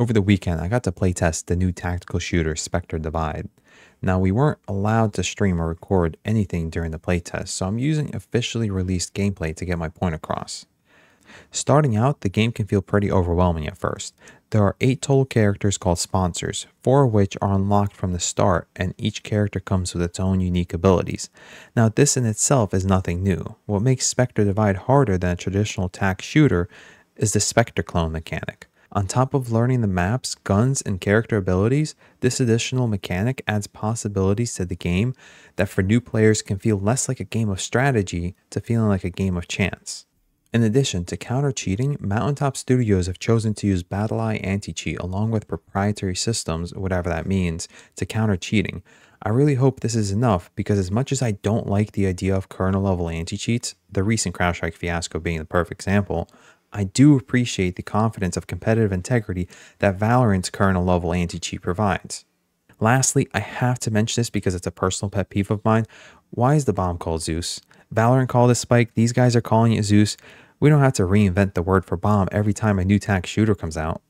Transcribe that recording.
Over the weekend, I got to playtest the new tactical shooter Spectre Divide. Now, we weren't allowed to stream or record anything during the playtest, so I'm using officially released gameplay to get my point across. Starting out, the game can feel pretty overwhelming at first. There are 8 total characters called sponsors, 4 of which are unlocked from the start, and each character comes with its own unique abilities. Now, this in itself is nothing new. What makes Spectre Divide harder than a traditional attack shooter is the Spectre clone mechanic. On top of learning the maps, guns, and character abilities, this additional mechanic adds possibilities to the game that for new players can feel less like a game of strategy to feeling like a game of chance. In addition to counter cheating, Mountaintop Studios have chosen to use BattlEye anti cheat along with proprietary systems, whatever that means, to counter cheating. I really hope this is enough because, as much as I don't like the idea of kernel level anti cheats, the recent CrowdStrike fiasco being the perfect example, I do appreciate the confidence of competitive integrity that Valorant's kernel level anti cheat provides. Lastly, I have to mention this because it's a personal pet peeve of mine. Why is the bomb called Zeus? Valorant called it Spike, these guys are calling it Zeus. We don't have to reinvent the word for bomb every time a new tac shooter comes out.